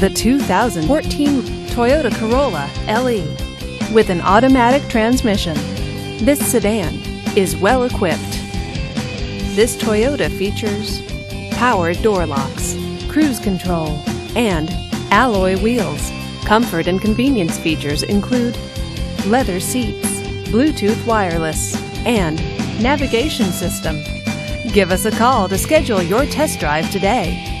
the 2014 Toyota Corolla LE. With an automatic transmission, this sedan is well equipped. This Toyota features power door locks, cruise control, and alloy wheels. Comfort and convenience features include leather seats, Bluetooth wireless, and navigation system. Give us a call to schedule your test drive today.